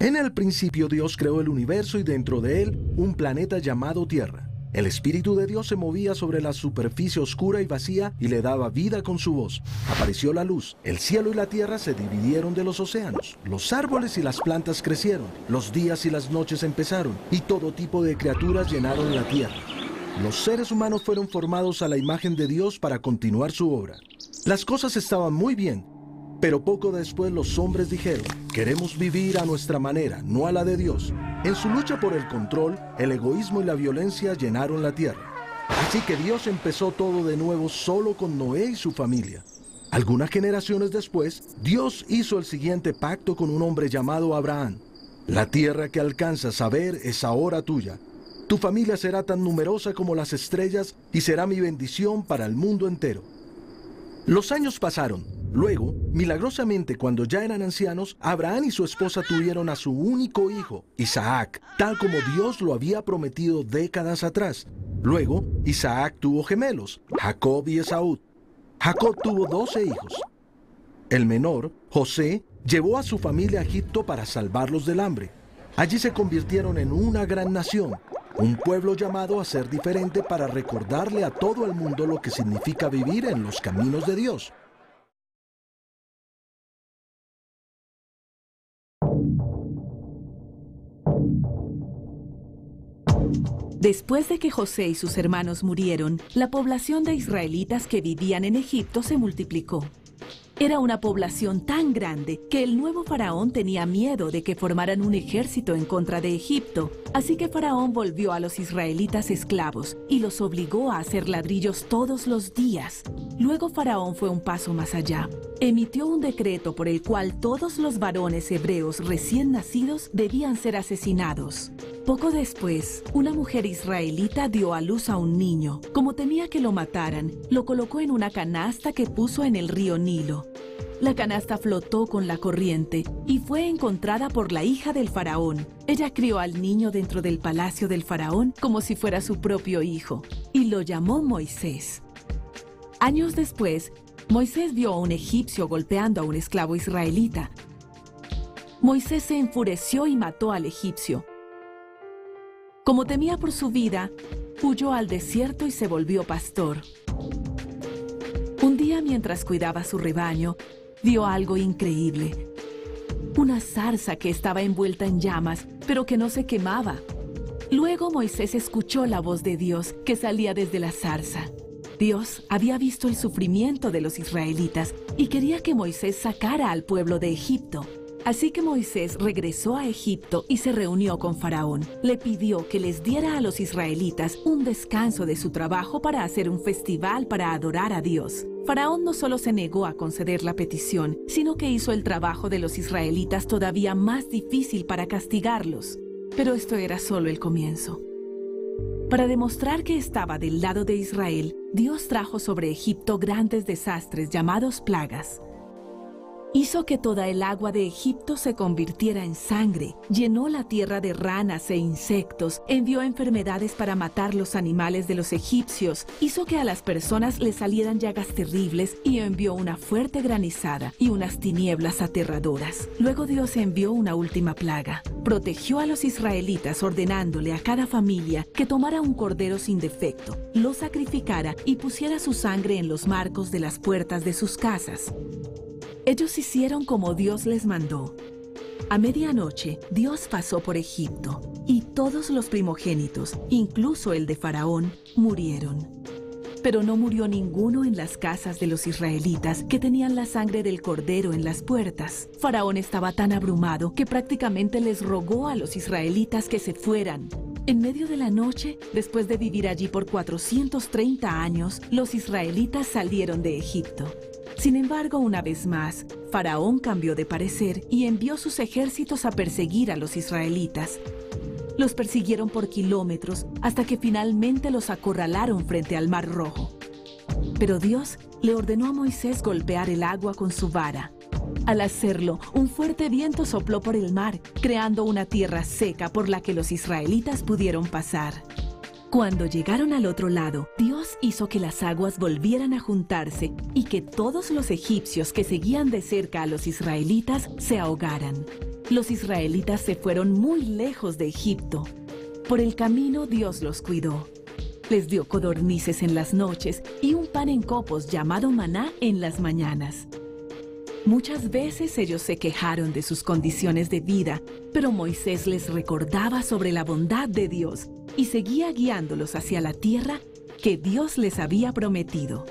En el principio Dios creó el universo y dentro de él un planeta llamado Tierra. El Espíritu de Dios se movía sobre la superficie oscura y vacía y le daba vida con su voz. Apareció la luz. El cielo y la tierra se dividieron de los océanos. Los árboles y las plantas crecieron. Los días y las noches empezaron. Y todo tipo de criaturas llenaron la tierra. Los seres humanos fueron formados a la imagen de Dios para continuar su obra. Las cosas estaban muy bien, pero poco después los hombres dijeron, queremos vivir a nuestra manera, no a la de Dios. En su lucha por el control, el egoísmo y la violencia llenaron la tierra. Así que Dios empezó todo de nuevo solo con Noé y su familia. Algunas generaciones después, Dios hizo el siguiente pacto con un hombre llamado Abraham. La tierra que alcanzas a ver es ahora tuya. Tu familia será tan numerosa como las estrellas y será mi bendición para el mundo entero. Los años pasaron Luego, milagrosamente, cuando ya eran ancianos, Abraham y su esposa tuvieron a su único hijo, Isaac, tal como Dios lo había prometido décadas atrás. Luego, Isaac tuvo gemelos, Jacob y Esaú. Jacob tuvo doce hijos. El menor, José, llevó a su familia a Egipto para salvarlos del hambre. Allí se convirtieron en una gran nación, un pueblo llamado a ser diferente para recordarle a todo el mundo lo que significa vivir en los caminos de Dios. Después de que José y sus hermanos murieron, la población de israelitas que vivían en Egipto se multiplicó. Era una población tan grande que el nuevo faraón tenía miedo de que formaran un ejército en contra de Egipto, así que faraón volvió a los israelitas esclavos y los obligó a hacer ladrillos todos los días. Luego faraón fue un paso más allá. Emitió un decreto por el cual todos los varones hebreos recién nacidos debían ser asesinados. Poco después, una mujer israelita dio a luz a un niño. Como temía que lo mataran, lo colocó en una canasta que puso en el río Nilo. La canasta flotó con la corriente y fue encontrada por la hija del faraón. Ella crió al niño dentro del palacio del faraón como si fuera su propio hijo y lo llamó Moisés. Años después, Moisés vio a un egipcio golpeando a un esclavo israelita. Moisés se enfureció y mató al egipcio. Como temía por su vida, huyó al desierto y se volvió pastor. Un día mientras cuidaba su rebaño, vio algo increíble. Una zarza que estaba envuelta en llamas, pero que no se quemaba. Luego Moisés escuchó la voz de Dios que salía desde la zarza. Dios había visto el sufrimiento de los israelitas y quería que Moisés sacara al pueblo de Egipto. Así que Moisés regresó a Egipto y se reunió con Faraón. Le pidió que les diera a los israelitas un descanso de su trabajo para hacer un festival para adorar a Dios. Faraón no solo se negó a conceder la petición, sino que hizo el trabajo de los israelitas todavía más difícil para castigarlos. Pero esto era solo el comienzo. Para demostrar que estaba del lado de Israel, Dios trajo sobre Egipto grandes desastres llamados plagas hizo que toda el agua de Egipto se convirtiera en sangre, llenó la tierra de ranas e insectos, envió enfermedades para matar los animales de los egipcios, hizo que a las personas les salieran llagas terribles y envió una fuerte granizada y unas tinieblas aterradoras. Luego Dios envió una última plaga. Protegió a los israelitas ordenándole a cada familia que tomara un cordero sin defecto, lo sacrificara y pusiera su sangre en los marcos de las puertas de sus casas. Ellos hicieron como Dios les mandó. A medianoche, Dios pasó por Egipto, y todos los primogénitos, incluso el de Faraón, murieron. Pero no murió ninguno en las casas de los israelitas que tenían la sangre del cordero en las puertas. Faraón estaba tan abrumado que prácticamente les rogó a los israelitas que se fueran. En medio de la noche, después de vivir allí por 430 años, los israelitas salieron de Egipto. Sin embargo, una vez más, Faraón cambió de parecer y envió sus ejércitos a perseguir a los israelitas. Los persiguieron por kilómetros hasta que finalmente los acorralaron frente al Mar Rojo. Pero Dios le ordenó a Moisés golpear el agua con su vara. Al hacerlo, un fuerte viento sopló por el mar, creando una tierra seca por la que los israelitas pudieron pasar. Cuando llegaron al otro lado, Dios hizo que las aguas volvieran a juntarse y que todos los egipcios que seguían de cerca a los israelitas se ahogaran. Los israelitas se fueron muy lejos de Egipto. Por el camino Dios los cuidó. Les dio codornices en las noches y un pan en copos llamado maná en las mañanas. Muchas veces ellos se quejaron de sus condiciones de vida, pero Moisés les recordaba sobre la bondad de Dios y seguía guiándolos hacia la tierra que Dios les había prometido.